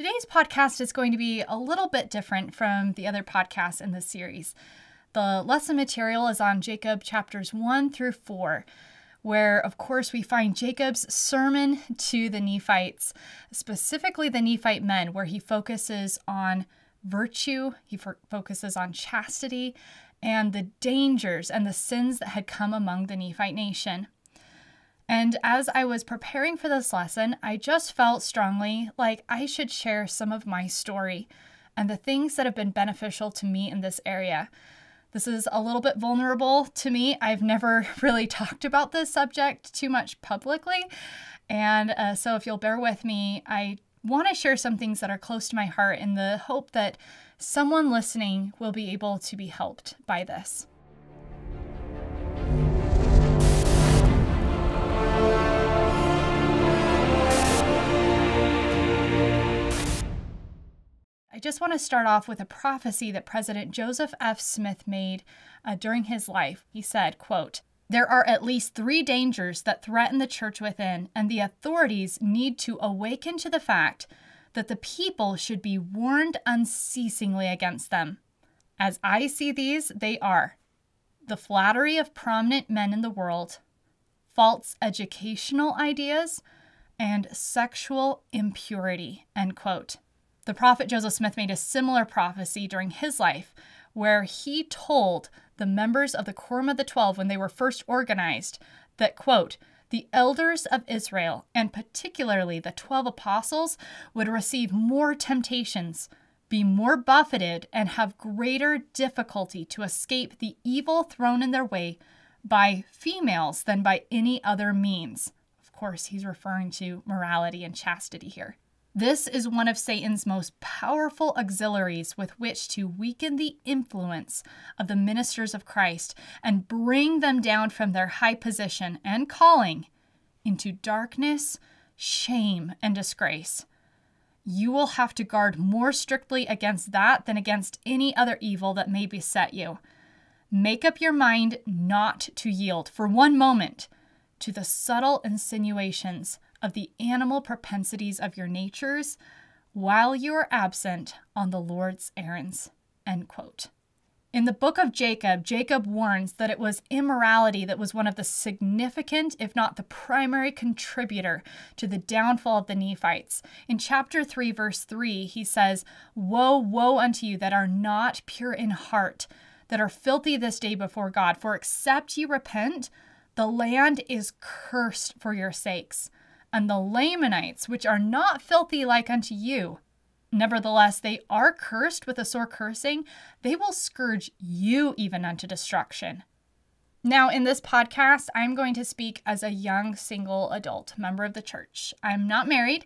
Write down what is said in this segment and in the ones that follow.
Today's podcast is going to be a little bit different from the other podcasts in this series. The lesson material is on Jacob chapters 1 through 4, where, of course, we find Jacob's sermon to the Nephites, specifically the Nephite men, where he focuses on virtue, he focuses on chastity, and the dangers and the sins that had come among the Nephite nation. And as I was preparing for this lesson, I just felt strongly like I should share some of my story and the things that have been beneficial to me in this area. This is a little bit vulnerable to me. I've never really talked about this subject too much publicly. And uh, so, if you'll bear with me, I want to share some things that are close to my heart in the hope that someone listening will be able to be helped by this. I just want to start off with a prophecy that President Joseph F. Smith made uh, during his life. He said, quote, there are at least three dangers that threaten the church within, and the authorities need to awaken to the fact that the people should be warned unceasingly against them. As I see these, they are the flattery of prominent men in the world, false educational ideas, and sexual impurity. End quote. The prophet Joseph Smith made a similar prophecy during his life, where he told the members of the Quorum of the Twelve when they were first organized that, quote, the elders of Israel, and particularly the 12 apostles, would receive more temptations, be more buffeted, and have greater difficulty to escape the evil thrown in their way by females than by any other means. Of course, he's referring to morality and chastity here. This is one of Satan's most powerful auxiliaries with which to weaken the influence of the ministers of Christ and bring them down from their high position and calling into darkness, shame, and disgrace. You will have to guard more strictly against that than against any other evil that may beset you. Make up your mind not to yield for one moment to the subtle insinuations of the animal propensities of your natures while you are absent on the Lord's errands. End quote. In the book of Jacob, Jacob warns that it was immorality that was one of the significant, if not the primary contributor to the downfall of the Nephites. In chapter 3, verse 3, he says, Woe, woe unto you that are not pure in heart, that are filthy this day before God. For except ye repent, the land is cursed for your sakes and the Lamanites, which are not filthy like unto you. Nevertheless, they are cursed with a sore cursing. They will scourge you even unto destruction. Now, in this podcast, I'm going to speak as a young single adult member of the church. I'm not married,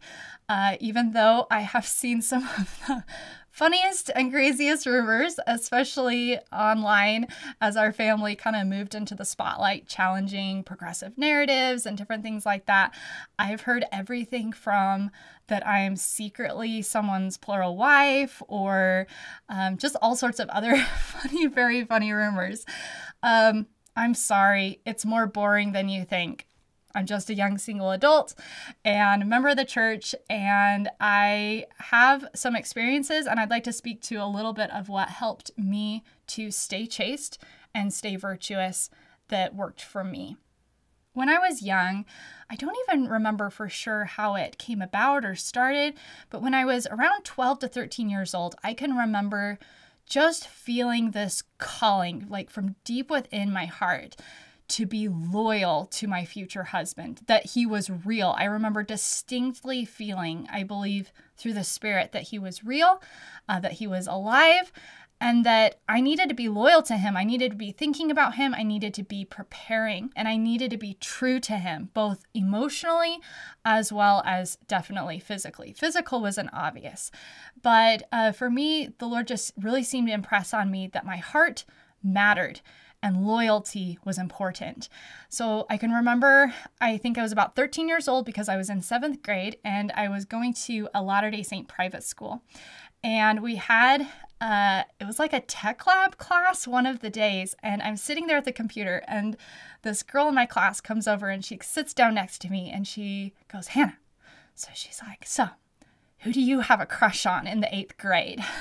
uh, even though I have seen some of the funniest and craziest rumors, especially online, as our family kind of moved into the spotlight, challenging progressive narratives and different things like that. I've heard everything from that I'm secretly someone's plural wife or um, just all sorts of other funny, very funny rumors. Um, I'm sorry, it's more boring than you think. I'm just a young single adult and a member of the church, and I have some experiences, and I'd like to speak to a little bit of what helped me to stay chaste and stay virtuous that worked for me. When I was young, I don't even remember for sure how it came about or started, but when I was around 12 to 13 years old, I can remember just feeling this calling, like from deep within my heart, to be loyal to my future husband, that he was real. I remember distinctly feeling, I believe through the Spirit, that he was real, uh, that he was alive, and that I needed to be loyal to him. I needed to be thinking about him. I needed to be preparing, and I needed to be true to him, both emotionally as well as definitely physically. Physical wasn't obvious, but uh, for me, the Lord just really seemed to impress on me that my heart mattered and loyalty was important. So I can remember, I think I was about 13 years old because I was in seventh grade and I was going to a Latter day Saint private school. And we had, uh, it was like a tech lab class one of the days. And I'm sitting there at the computer, and this girl in my class comes over and she sits down next to me and she goes, Hannah. So she's like, So, Who do you have a crush on in the eighth grade?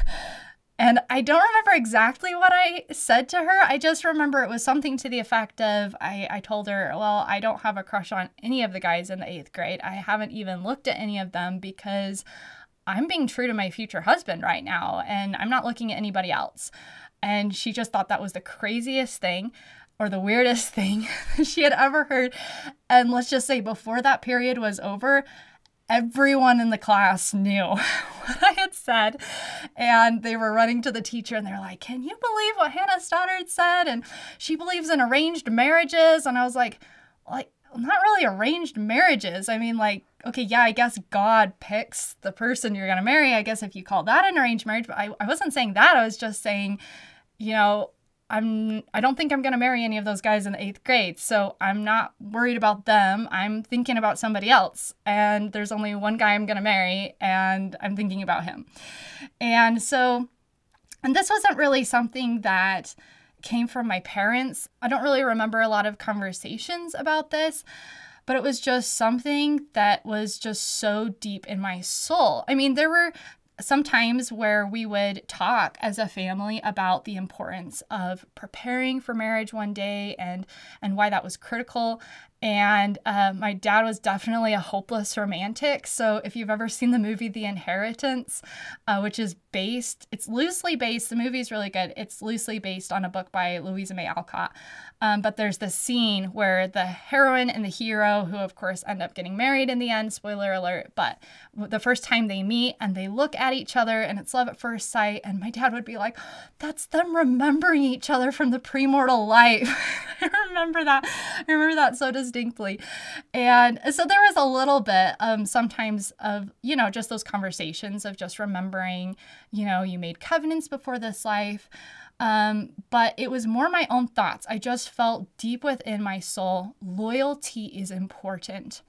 And I don't remember exactly what I said to her. I just remember it was something to the effect of I, I told her, Well, I don't have a crush on any of the guys in the eighth grade. I haven't even looked at any of them because I'm being true to my future husband right now and I'm not looking at anybody else. And she just thought that was the craziest thing or the weirdest thing she had ever heard. And let's just say before that period was over, everyone in the class knew what I had said. And they were running to the teacher and they're like, Can you believe what Hannah Stoddard said? And she believes in arranged marriages. And I was like, like, not really arranged marriages. I mean, like, okay, yeah, I guess God picks the person you're going to marry. I guess if you call that an arranged marriage, but I, I wasn't saying that. I was just saying, you know, I'm I don't think I'm going to marry any of those guys in the 8th grade. So I'm not worried about them. I'm thinking about somebody else. And there's only one guy I'm going to marry and I'm thinking about him. And so and this wasn't really something that came from my parents. I don't really remember a lot of conversations about this, but it was just something that was just so deep in my soul. I mean, there were sometimes where we would talk as a family about the importance of preparing for marriage one day and and why that was critical and uh, my dad was definitely a hopeless romantic. So if you've ever seen the movie The Inheritance, uh, which is based, it's loosely based, the movie is really good. It's loosely based on a book by Louisa May Alcott. Um, but there's this scene where the heroine and the hero, who of course end up getting married in the end, spoiler alert, but the first time they meet and they look at each other and it's love at first sight. And my dad would be like, that's them remembering each other from the premortal life. I remember that. I remember that so distinctly. And so there was a little bit um, sometimes of, you know, just those conversations of just remembering, you know, you made covenants before this life. Um, but it was more my own thoughts. I just felt deep within my soul loyalty is important.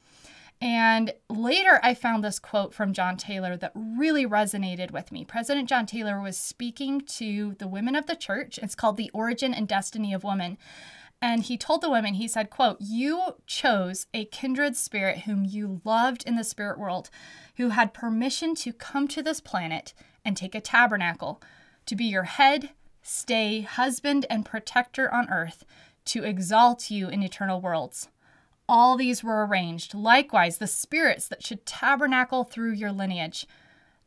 And later, I found this quote from John Taylor that really resonated with me. President John Taylor was speaking to the women of the church. It's called The Origin and Destiny of Women. And he told the women, he said, quote, You chose a kindred spirit whom you loved in the spirit world, who had permission to come to this planet and take a tabernacle, to be your head, stay, husband, and protector on earth, to exalt you in eternal worlds. All these were arranged, likewise, the spirits that should tabernacle through your lineage.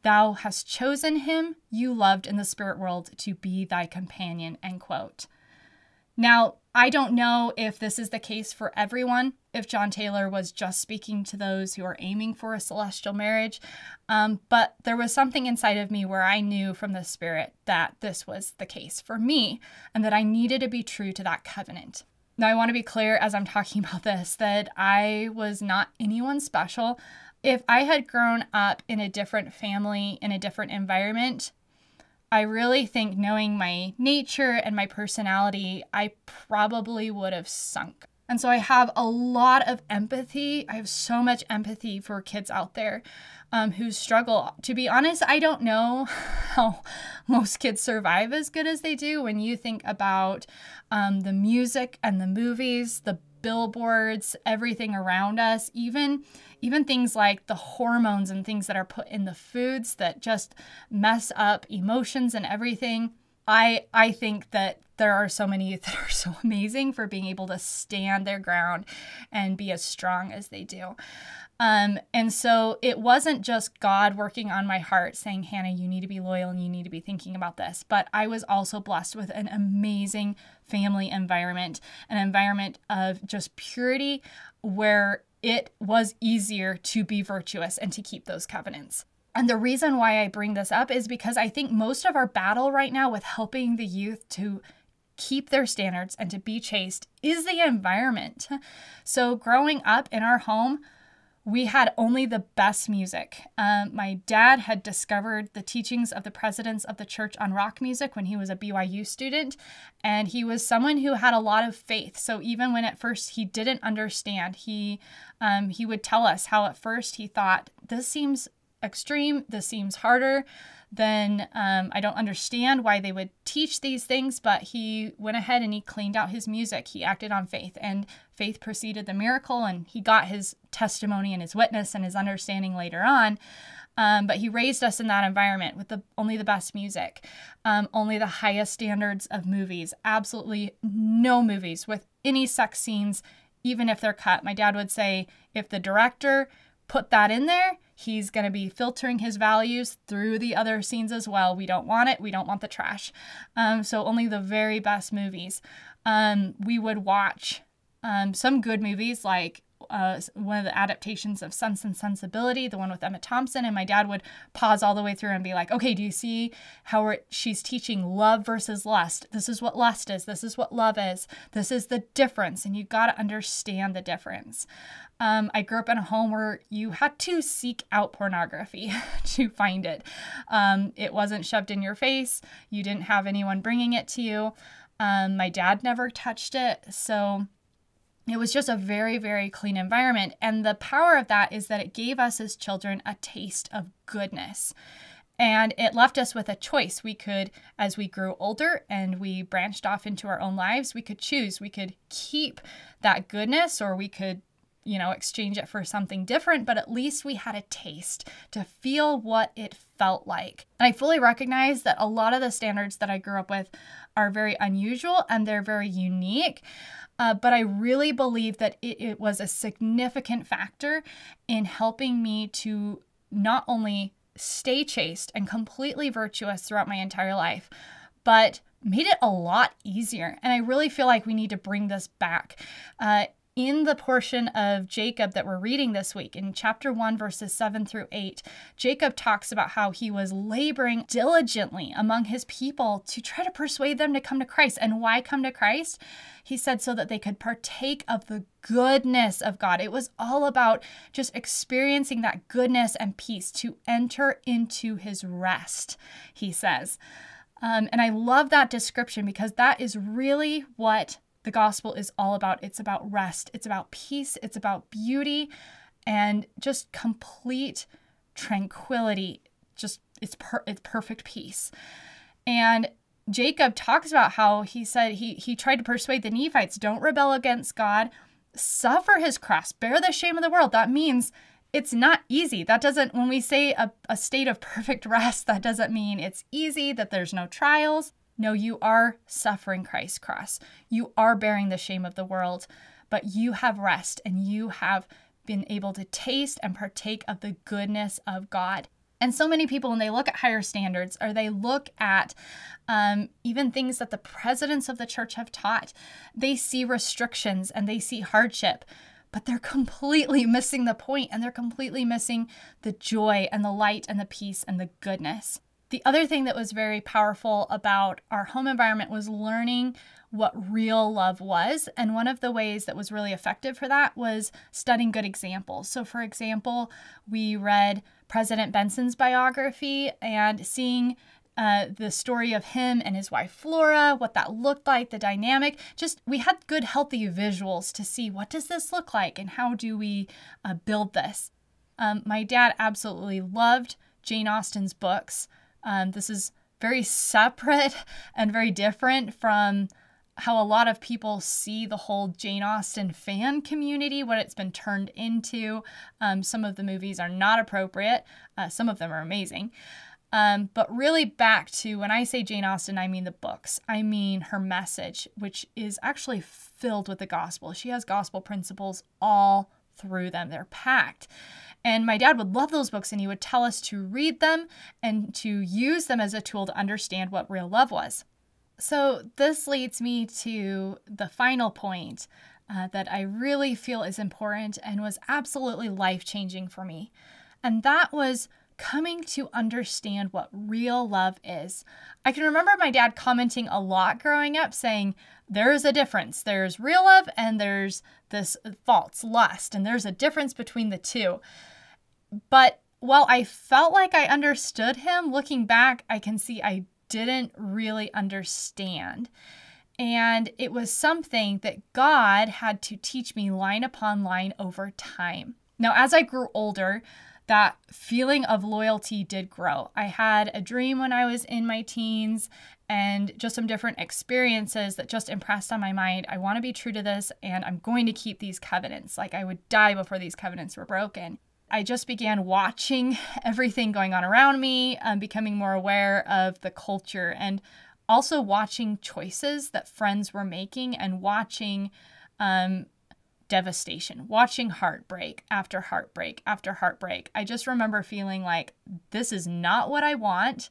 Thou hast chosen him you loved in the spirit world to be thy companion. End quote. Now, I don't know if this is the case for everyone, if John Taylor was just speaking to those who are aiming for a celestial marriage, um, but there was something inside of me where I knew from the Spirit that this was the case for me and that I needed to be true to that covenant. Now, I want to be clear as I'm talking about this that I was not anyone special. If I had grown up in a different family, in a different environment, I really think knowing my nature and my personality, I probably would have sunk. And so I have a lot of empathy. I have so much empathy for kids out there um, who struggle. To be honest, I don't know how most kids survive as good as they do when you think about um, the music and the movies, the billboards, everything around us, even even things like the hormones and things that are put in the foods that just mess up emotions and everything. I I think that there are so many that are so amazing for being able to stand their ground and be as strong as they do. Um, and so it wasn't just God working on my heart saying, Hannah, you need to be loyal and you need to be thinking about this. But I was also blessed with an amazing family environment, an environment of just purity where it was easier to be virtuous and to keep those covenants. And the reason why I bring this up is because I think most of our battle right now with helping the youth to keep their standards and to be chaste is the environment. So, growing up in our home, we had only the best music. Um, my dad had discovered the teachings of the presidents of the church on rock music when he was a BYU student, and he was someone who had a lot of faith. So even when at first he didn't understand, he um, he would tell us how at first he thought this seems extreme, this seems harder then um, I don't understand why they would teach these things, but he went ahead and he cleaned out his music. He acted on faith, and faith preceded the miracle, and he got his testimony and his witness and his understanding later on. Um, but he raised us in that environment with the only the best music, um, only the highest standards of movies. Absolutely no movies with any sex scenes, even if they're cut. My dad would say if the director put that in there, he's going to be filtering his values through the other scenes as well. We don't want it. We don't want the trash. Um, so only the very best movies. Um, we would watch um, some good movies like uh, one of the adaptations of Sense and Sensibility, the one with Emma Thompson, and my dad would pause all the way through and be like, "Okay, do you see how she's teaching love versus lust? This is what lust is. This is what love is. This is the difference, and you got to understand the difference." Um, I grew up in a home where you had to seek out pornography to find it. Um, it wasn't shoved in your face. You didn't have anyone bringing it to you. Um, my dad never touched it, so it was just a very, very clean environment. And the power of that is that it gave us as children a taste of goodness. And it left us with a choice. We could, as we grew older and we branched off into our own lives, we could choose. We could keep that goodness or we could, you know, exchange it for something different, but at least we had a taste to feel what it felt like. And I fully recognize that a lot of the standards that I grew up with are very unusual and they're very unique. Uh, but I really believe that it, it was a significant factor in helping me to not only stay chaste and completely virtuous throughout my entire life, but made it a lot easier. And I really feel like we need to bring this back. Uh, in the portion of Jacob that we're reading this week, in chapter 1, verses 7 through 8, Jacob talks about how he was laboring diligently among his people to try to persuade them to come to Christ. And why come to Christ? He said so that they could partake of the goodness of God. It was all about just experiencing that goodness and peace to enter into his rest, he says. Um, and I love that description because that is really what the gospel is all about. It's about rest, it's about peace, it's about beauty, and just complete tranquility. Just it's per- it's perfect peace. And Jacob talks about how he said he he tried to persuade the Nephites, don't rebel against God, suffer his cross, bear the shame of the world. That means it's not easy. That doesn't, when we say a, a state of perfect rest, that doesn't mean it's easy, that there's no trials. No, you are suffering Christ's cross. You are bearing the shame of the world, but you have rest and you have been able to taste and partake of the goodness of God. And so many people, when they look at higher standards or they look at um, even things that the presidents of the church have taught, they see restrictions and they see hardship, but they're completely missing the point and they're completely missing the joy and the light and the peace and the goodness. The other thing that was very powerful about our home environment was learning what real love was. And one of the ways that was really effective for that was studying good examples. So, for example, we read President Benson's biography and seeing uh, the story of him and his wife Flora, what that looked like, the dynamic. Just we had good, healthy visuals to see what does this look like and how do we uh, build this. Um, my dad absolutely loved Jane Austen's books. Um, this is very separate and very different from how a lot of people see the whole Jane Austen fan community, what it's been turned into. Um, some of the movies are not appropriate, uh, some of them are amazing. Um, but really, back to when I say Jane Austen, I mean the books. I mean her message, which is actually filled with the gospel. She has gospel principles all through them, they're packed. And my dad would love those books, and he would tell us to read them and to use them as a tool to understand what real love was. So, this leads me to the final point uh, that I really feel is important and was absolutely life changing for me. And that was coming to understand what real love is. I can remember my dad commenting a lot growing up saying, There's a difference. There's real love and there's this false lust, and there's a difference between the two. But while I felt like I understood him, looking back, I can see I didn't really understand. And it was something that God had to teach me line upon line over time. Now, as I grew older, that feeling of loyalty did grow. I had a dream when I was in my teens and just some different experiences that just impressed on my mind. I want to be true to this and I'm going to keep these covenants. Like I would die before these covenants were broken. I just began watching everything going on around me, um, becoming more aware of the culture, and also watching choices that friends were making and watching um, devastation, watching heartbreak after heartbreak after heartbreak. I just remember feeling like this is not what I want.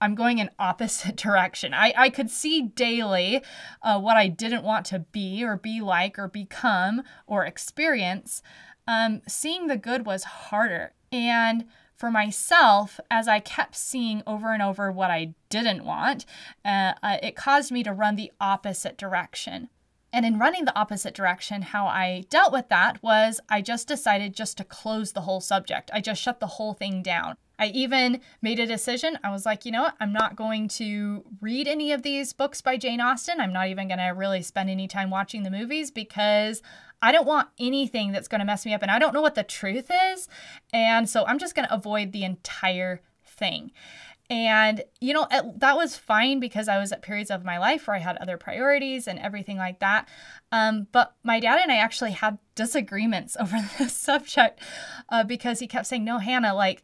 I'm going in opposite direction. I, I could see daily uh, what I didn't want to be or be like or become or experience. Um, seeing the good was harder. And for myself, as I kept seeing over and over what I didn't want, uh, uh, it caused me to run the opposite direction. And in running the opposite direction, how I dealt with that was I just decided just to close the whole subject. I just shut the whole thing down. I even made a decision. I was like, you know what? I'm not going to read any of these books by Jane Austen. I'm not even going to really spend any time watching the movies because I don't want anything that's going to mess me up and I don't know what the truth is. And so I'm just going to avoid the entire thing. And, you know, that was fine because I was at periods of my life where I had other priorities and everything like that. Um, but my dad and I actually had disagreements over this subject uh, because he kept saying, no, Hannah, like,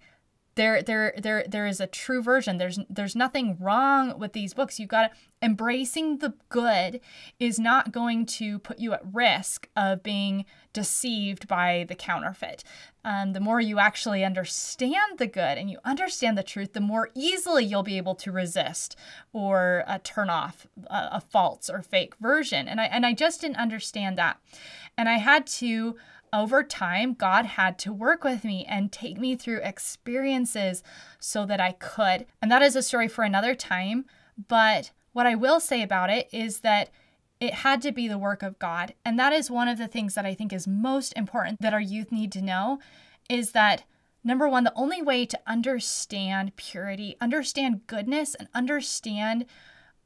there there there there is a true version. There's there's nothing wrong with these books. You got to embracing the good is not going to put you at risk of being deceived by the counterfeit. Um, the more you actually understand the good and you understand the truth the more easily you'll be able to resist or uh, turn off a, a false or fake version. And i and i just didn't understand that. And i had to over time, God had to work with me and take me through experiences so that I could. And that is a story for another time. But what I will say about it is that it had to be the work of God. And that is one of the things that I think is most important that our youth need to know is that number one, the only way to understand purity, understand goodness, and understand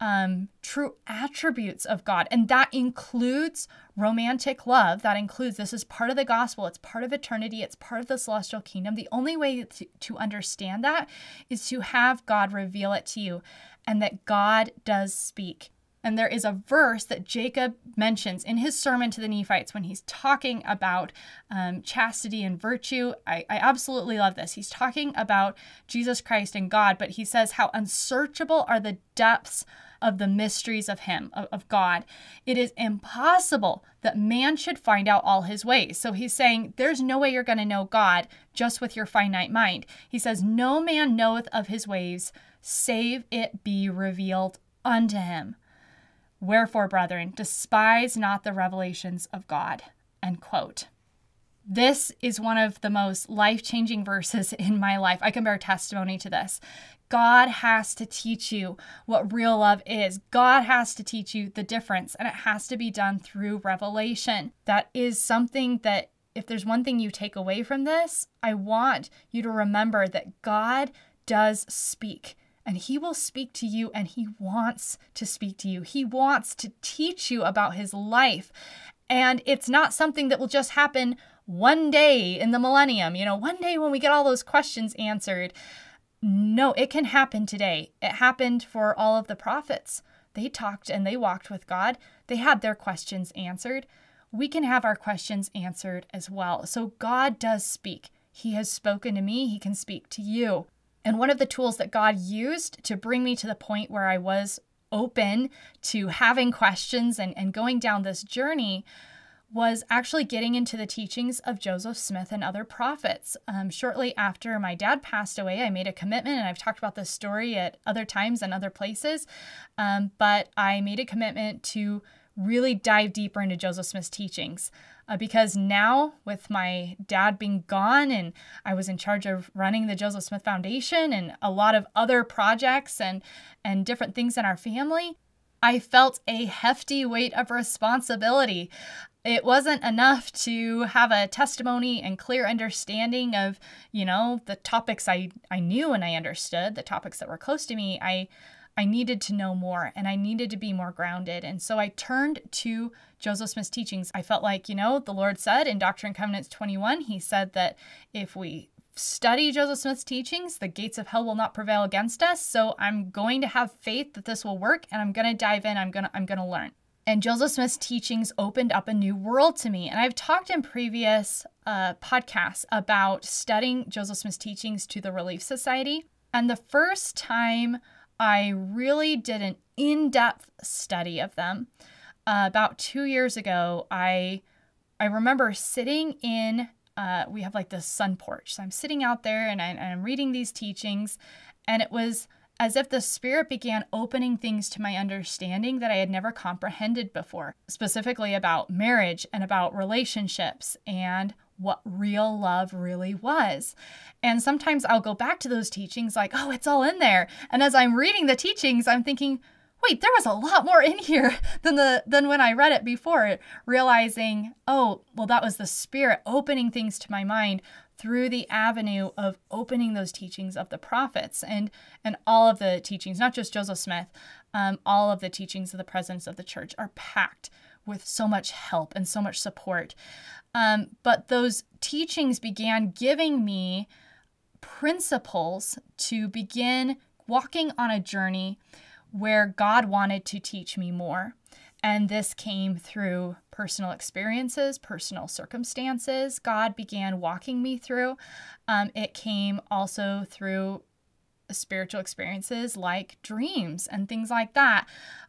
um, true attributes of God. And that includes romantic love. That includes, this is part of the gospel, it's part of eternity, it's part of the celestial kingdom. The only way to, to understand that is to have God reveal it to you and that God does speak. And there is a verse that Jacob mentions in his sermon to the Nephites when he's talking about um, chastity and virtue. I, I absolutely love this. He's talking about Jesus Christ and God, but he says how unsearchable are the depths of the mysteries of Him, of, of God. It is impossible that man should find out all his ways. So he's saying, There's no way you're going to know God just with your finite mind. He says, No man knoweth of his ways, save it be revealed unto him. Wherefore, brethren, despise not the revelations of God. End quote. This is one of the most life changing verses in my life. I can bear testimony to this. God has to teach you what real love is. God has to teach you the difference, and it has to be done through revelation. That is something that, if there's one thing you take away from this, I want you to remember that God does speak and he will speak to you and he wants to speak to you. He wants to teach you about his life. And it's not something that will just happen one day in the millennium, you know, one day when we get all those questions answered. No, it can happen today. It happened for all of the prophets. They talked and they walked with God, they had their questions answered. We can have our questions answered as well. So God does speak. He has spoken to me, He can speak to you. And one of the tools that God used to bring me to the point where I was open to having questions and, and going down this journey was actually getting into the teachings of Joseph Smith and other prophets. Um, shortly after my dad passed away, I made a commitment, and I've talked about this story at other times and other places. Um, but I made a commitment to really dive deeper into Joseph Smith's teachings. Uh, because now, with my dad being gone, and I was in charge of running the Joseph Smith Foundation and a lot of other projects and, and different things in our family, I felt a hefty weight of responsibility it wasn't enough to have a testimony and clear understanding of you know the topics i i knew and i understood the topics that were close to me i i needed to know more and i needed to be more grounded. And so i turned to joseph smith's teachings. I felt like you know the lord said in doctrine and covenants 21 he said that if we study joseph smith's teachings the gates of hell will not prevail against us. So i'm going to have faith that this will work and i'm going to dive in. I'm going to i'm going to learn And Joseph Smith's teachings opened up a new world to me. And I've talked in previous uh, podcasts about studying Joseph Smith's teachings to the Relief Society. And the first time I really did an in depth study of them, uh, about two years ago, I I remember sitting in. Uh, we have like this sun porch, so I'm sitting out there and, I, and I'm reading these teachings, and it was as if the Spirit began opening things to my understanding that I had never comprehended before, specifically about marriage and about relationships and what real love really was. And sometimes I'll go back to those teachings like, oh, it's all in there. And as I'm reading the teachings, I'm thinking, wait, there was a lot more in here than the than when I read it before, realizing, oh, well that was the spirit opening things to my mind through the avenue of opening those teachings of the prophets and and all of the teachings, not just Joseph Smith, um, all of the teachings of the presence of the church are packed with so much help and so much support. Um, but those teachings began giving me principles to begin walking on a journey where God wanted to teach me more. And this came through personal experiences, personal circumstances. God began walking me through. Um, it came also through spiritual experiences like dreams and things like that,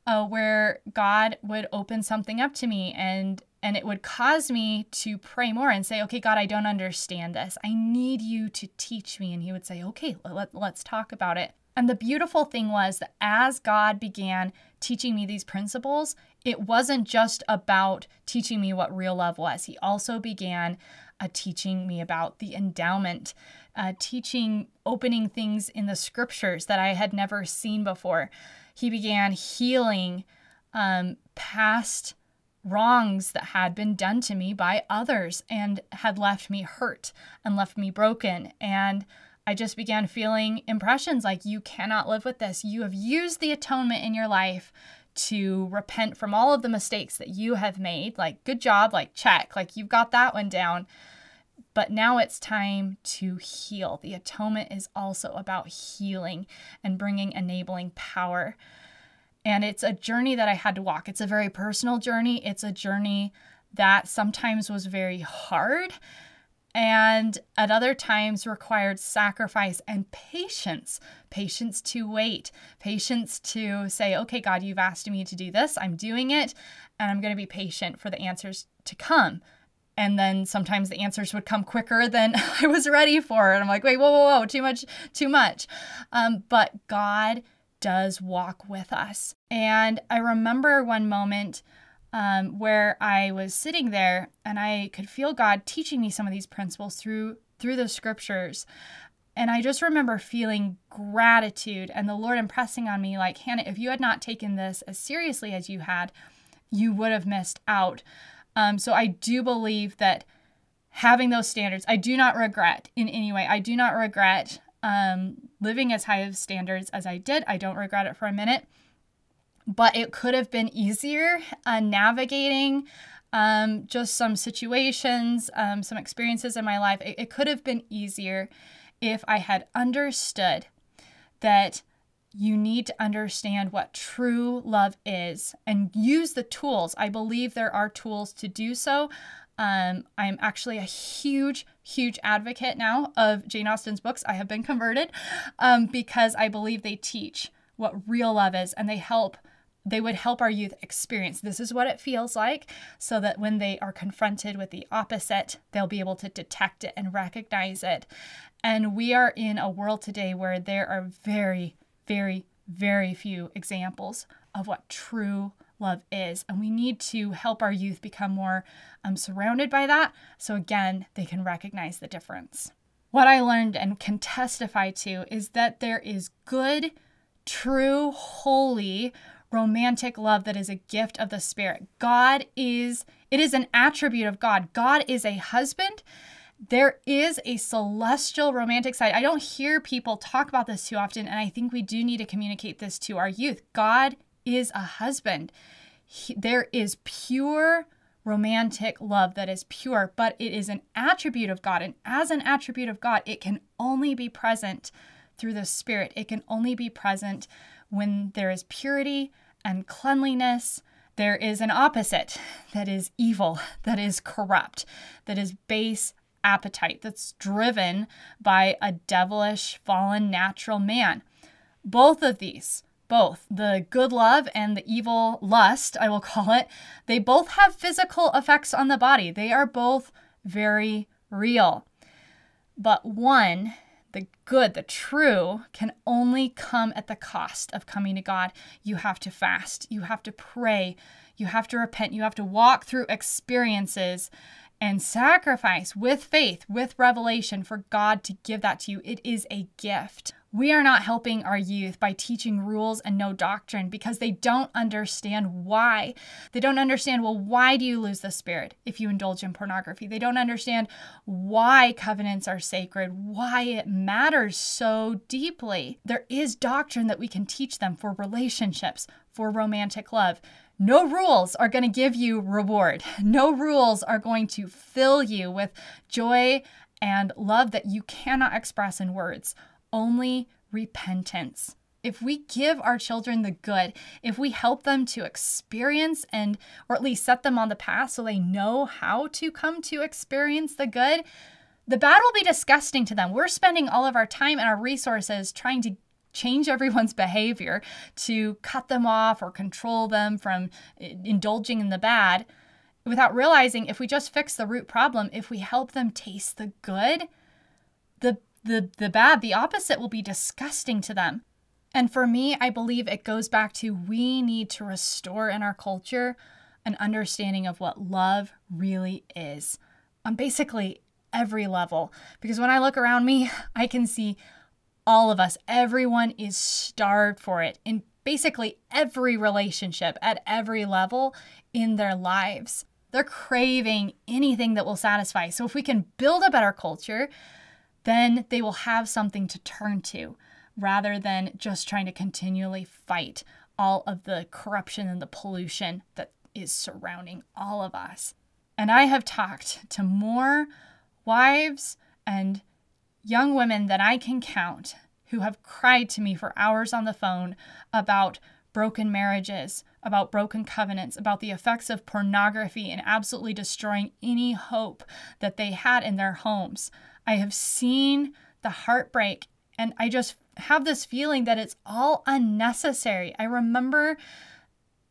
uh, where God would open something up to me and and it would cause me to pray more and say, okay, God, I don't understand this. I need you to teach me. And he would say, okay, let, let's talk about it. And the beautiful thing was that as God began teaching me these principles, it wasn't just about teaching me what real love was. He also began uh, teaching me about the endowment, uh, teaching, opening things in the scriptures that I had never seen before. He began healing um, past wrongs that had been done to me by others and had left me hurt and left me broken. And I just began feeling impressions like, you cannot live with this. You have used the atonement in your life to repent from all of the mistakes that you have made. Like, good job, like, check, like, you've got that one down. But now it's time to heal. The atonement is also about healing and bringing enabling power. And it's a journey that I had to walk. It's a very personal journey. It's a journey that sometimes was very hard and at other times required sacrifice and patience patience to wait patience to say okay god you've asked me to do this. I'm doing it and i'm going to be patient for the answers to come. And then sometimes the answers would come quicker than i was ready for and i'm like wait whoa whoa whoa too much too much. Um, but god does walk with us. And i remember one moment um, where I was sitting there and I could feel God teaching me some of these principles through through the scriptures. And I just remember feeling gratitude and the Lord impressing on me, like, Hannah, if you had not taken this as seriously as you had, you would have missed out. Um, so I do believe that having those standards, I do not regret in any way. I do not regret um, living as high of standards as I did. I don't regret it for a minute but it could have been easier uh, navigating um, just some situations, um, some experiences in my life. It, it could have been easier if I had understood that you need to understand what true love is and use the tools. I believe there are tools to do so. Um, I'm actually a huge, huge advocate now of Jane Austen's books. I have been converted um, because I believe they teach what real love is and they help they would help our youth experience this is what it feels like so that when they are confronted with the opposite, they'll be able to detect it and recognize it. And we are in a world today where there are very, very, very few examples of what true love is. And we need to help our youth become more um, surrounded by that so, again, they can recognize the difference. What I learned and can testify to is that there is good, true, holy, romantic love that is a gift of the Spirit. God is, it is an attribute of God. God is a husband. There is a celestial romantic side. I don't hear people talk about this too often, and I think we do need to communicate this to our youth. God is a husband. He, there is pure romantic love that is pure, but it is an attribute of God. And as an attribute of God, it can only be present through the Spirit. It can only be present when there is purity and cleanliness There is an opposite that is evil, that is corrupt, that is base appetite, that's driven by a devilish, fallen, natural man. Both of these, both the good love and the evil lust, I will call it, they both have physical effects on the body. They are both very real. But one the good, the true, can only come at the cost of coming to God. You have to fast, you have to pray, you have to repent, you have to walk through experiences and sacrifice with faith, with revelation for God to give that to you. It is a gift. We are not helping our youth by teaching rules and no doctrine because they don't understand why. They don't understand, well, why do you lose the spirit if you indulge in pornography? They don't understand why covenants are sacred, why it matters so deeply. There is doctrine that we can teach them for relationships, for romantic love. No rules are going to give you reward. No rules are going to fill you with joy and love that you cannot express in words only repentance. If we give our children the good, if we help them to experience and, or at least set them on the path so they know how to come to experience the good, the bad will be disgusting to them. We're spending all of our time and our resources trying to change everyone's behavior to cut them off or control them from eh, indulging in the bad without realizing if we just fix the root problem, if we help them taste the good, the the the bad, the opposite will be disgusting to them. And for me, I believe it goes back to we need to restore in our culture an understanding of what love really is on basically every level. Because when I look around me, I can see all of us, everyone is starved for it in basically every relationship at every level in their lives. They're craving anything that will satisfy. So if we can build a better culture, then they will have something to turn to rather than just trying to continually fight all of the corruption and the pollution that is surrounding all of us. And I have talked to more wives and young women that I can count who have cried to me for hours on the phone about broken marriages, about broken covenants, about the effects of pornography and absolutely destroying any hope that they had in their homes. I have seen the heartbreak, and I just have this feeling that it's all unnecessary. I remember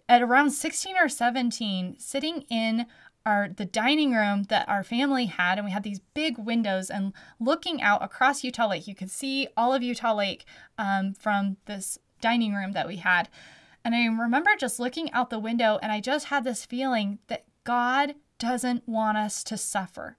at around 16 or 17 sitting in our the dining room that our family had and we had these big windows and looking out across utah lake you could see all of utah lake um, from this dining room that we had and i remember just looking out the window and i just had this feeling that god doesn't want us to suffer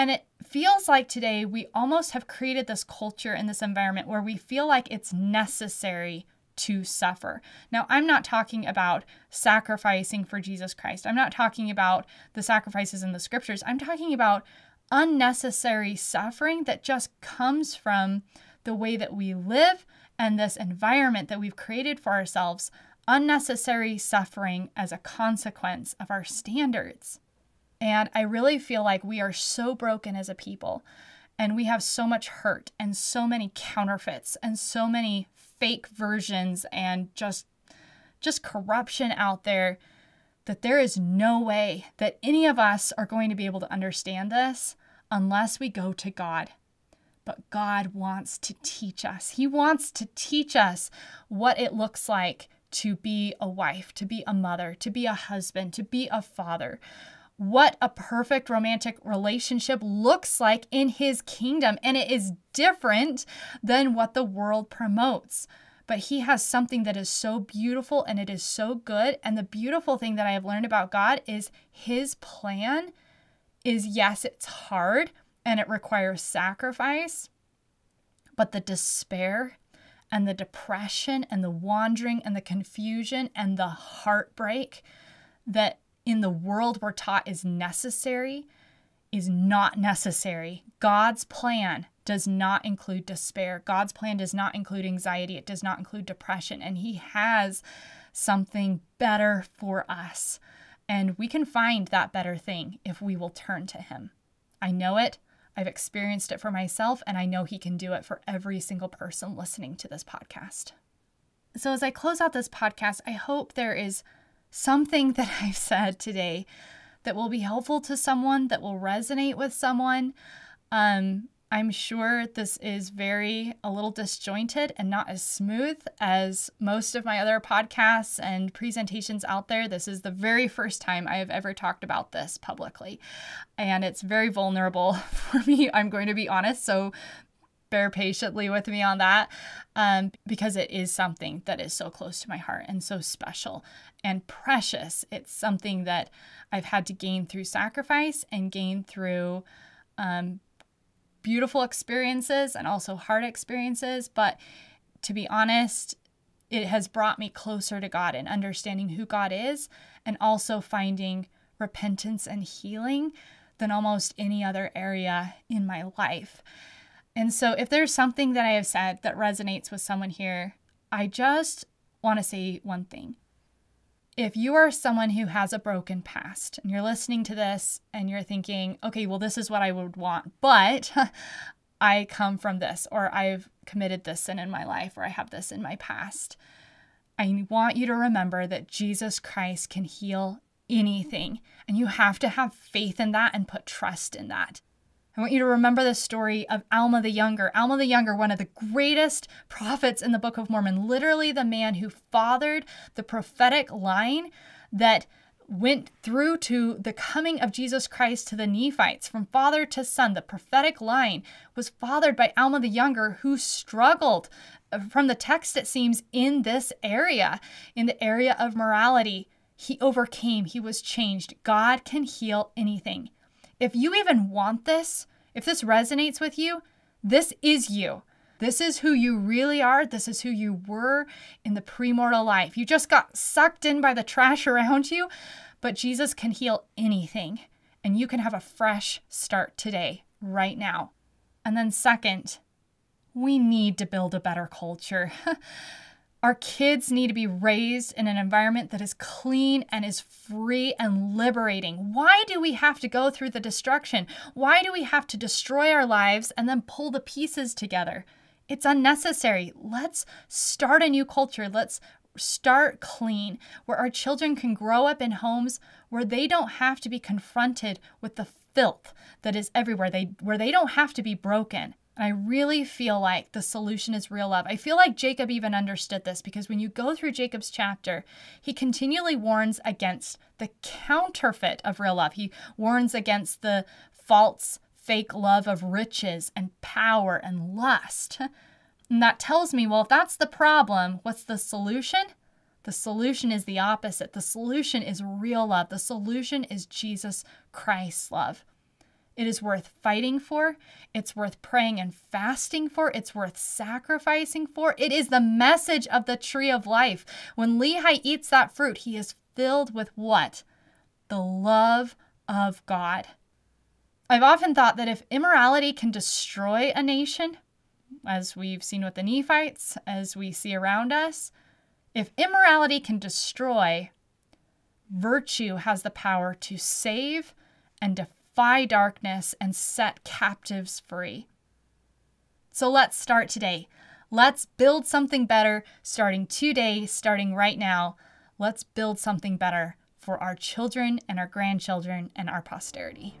and it feels like today we almost have created this culture in this environment where we feel like it's necessary to suffer. Now, I'm not talking about sacrificing for Jesus Christ. I'm not talking about the sacrifices in the scriptures. I'm talking about unnecessary suffering that just comes from the way that we live and this environment that we've created for ourselves. Unnecessary suffering as a consequence of our standards. And I really feel like we are so broken as a people and we have so much hurt and so many counterfeits and so many fake versions and just just corruption out there that there is no way that any of us are going to be able to understand this unless we go to God. But God wants to teach us. He wants to teach us what it looks like to be a wife, to be a mother, to be a husband, to be a father what a perfect romantic relationship looks like in his kingdom. And it is different than what the world promotes. But he has something that is so beautiful and it is so good. And the beautiful thing that I have learned about God is his plan is yes, it's hard and it requires sacrifice, but the despair and the depression and the wandering and the confusion and the heartbreak that in the world we're taught is necessary is not necessary. God's plan does not include despair. God's plan does not include anxiety. It does not include depression. And He has something better for us. And we can find that better thing if we will turn to Him. I know it. I've experienced it for myself, and I know He can do it for every single person listening to this podcast. So, as I close out this podcast, I hope there is something that I've said today that will be helpful to someone, that will resonate with someone. Um, I'm sure this is very a little disjointed and not as smooth as most of my other podcasts and presentations out there. This is the very first time I have ever talked about this publicly, and it's very vulnerable for me. I'm going to be honest. So bear patiently with me on that um, because it is something that is so close to my heart and so special and precious. It's something that I've had to gain through sacrifice and gain through um, beautiful experiences and also hard experiences. But to be honest, it has brought me closer to God and understanding who God is and also finding repentance and healing than almost any other area in my life. And so, if there's something that I have said that resonates with someone here, I just want to say one thing if you are someone who has a broken past and you're listening to this and you're thinking, okay, well, this is what I would want, but I come from this, or I've committed this sin in my life, or I have this in my past, I want you to remember that Jesus Christ can heal anything. And you have to have faith in that and put trust in that. I want you to remember the story of Alma the Younger. Alma the Younger, one of the greatest prophets in the Book of Mormon, literally the man who fathered the prophetic line that went through to the coming of Jesus Christ to the Nephites from father to son. The prophetic line was fathered by Alma the Younger, who struggled uh, from the text, it seems, in this area, in the area of morality. He overcame, he was changed. God can heal anything. If you even want this, if this resonates with you, this is you. This is who you really are. This is who you were in the premortal life. You just got sucked in by the trash around you, but Jesus can heal anything. And you can have a fresh start today, right now. And then, second, we need to build a better culture. Our kids need to be raised in an environment that is clean and is free and liberating. Why do we have to go through the destruction? Why do we have to destroy our lives and then pull the pieces together? It's unnecessary. Let's start a new culture. Let's start clean, where our children can grow up in homes where they don't have to be confronted with the filth that is everywhere, they, where they don't have to be broken. And I really feel like the solution is real love. I feel like Jacob even understood this because when you go through Jacob's chapter, he continually warns against the counterfeit of real love. He warns against the false, fake love of riches and power and lust. And that tells me, well, if that's the problem, what's the solution? The solution is the opposite. The solution is real love. The solution is Jesus Christ's love. It is worth fighting for. It's worth praying and fasting for. It's worth sacrificing for. It is the message of the tree of life. When Lehi eats that fruit, he is filled with what? The love of God. I've often thought that if immorality can destroy a nation, as we've seen with the Nephites, as we see around us, if immorality can destroy, virtue has the power to save and defend defy darkness and set captives free. So let's start today. Let's build something better starting today, starting right now. Let's build something better for our children and our grandchildren and our posterity.